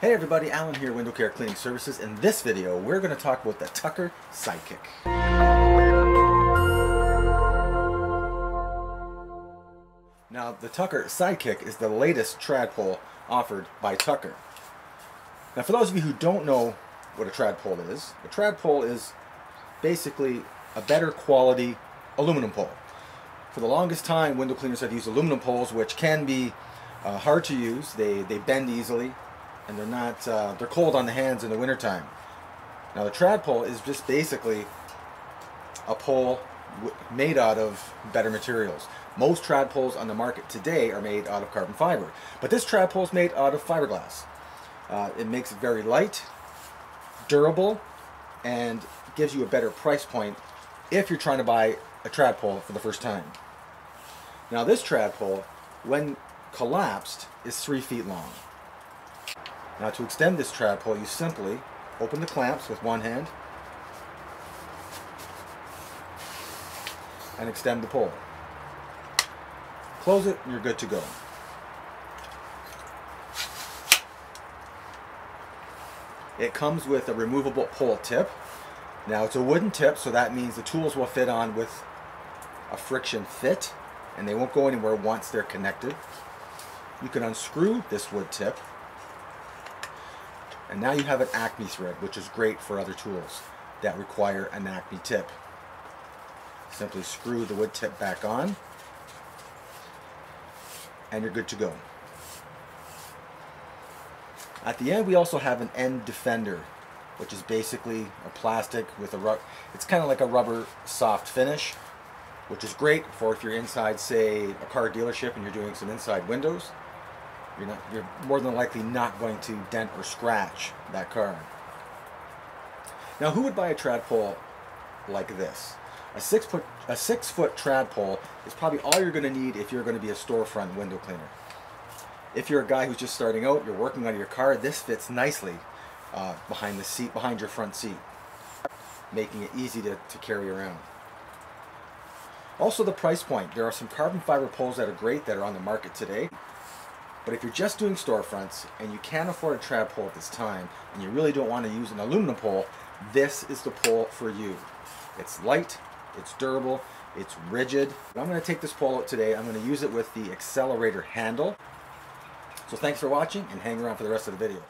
Hey everybody, Alan here, Window Kare Cleaning Services. In this video, we're going to talk about the Tucker Sidekick. Now, the Tucker Sidekick is the latest trad pole offered by Tucker. Now, for those of you who don't know what a trad pole is, a trad pole is basically a better quality aluminum pole. For the longest time, window cleaners have used aluminum poles, which can be uh, hard to use. They, they bend easily, and they're not uh, they're cold on the hands in the wintertime. Now the trad pole is just basically a pole made out of better materials. Most trad poles on the market today are made out of carbon fiber, but this trad pole is made out of fiberglass. Uh, it makes it very light, durable, and gives you a better price point if you're trying to buy a trad pole for the first time. Now this trad pole, when collapsed, is three feet long. Now to extend this trad pole, you simply open the clamps with one hand and extend the pole. Close it and you're good to go. It comes with a removable pole tip. Now it's a wooden tip, so that means the tools will fit on with a friction fit and they won't go anywhere once they're connected. You can unscrew this wood tip and now you have an Acme thread, which is great for other tools that require an Acme tip. Simply screw the wood tip back on, and you're good to go. At the end, we also have an end defender, which is basically a plastic with a it's kind of like a rubber soft finish, which is great for if you're inside, say, a car dealership and you're doing some inside windows. You're, not, you're more than likely not going to dent or scratch that car. Now, who would buy a trad pole like this? A six foot a six foot trad pole is probably all you're going to need if you're going to be a storefront window cleaner. If you're a guy who's just starting out, you're working on your car, this fits nicely uh, behind the seat, behind your front seat, making it easy to, to carry around. Also the price point. There are some carbon fiber poles that are great that are on the market today. But if you're just doing storefronts and you can't afford a trad pole at this time and you really don't want to use an aluminum pole, this is the pole for you. It's light, it's durable, it's rigid. But I'm going to take this pole out today. I'm going to use it with the accelerator handle. So thanks for watching and hang around for the rest of the video.